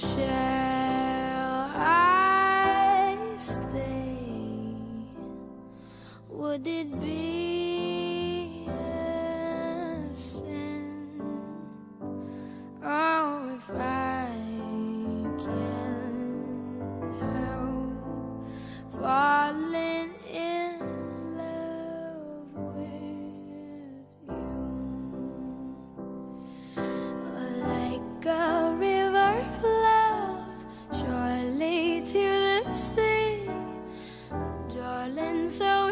shall I stay? Would it be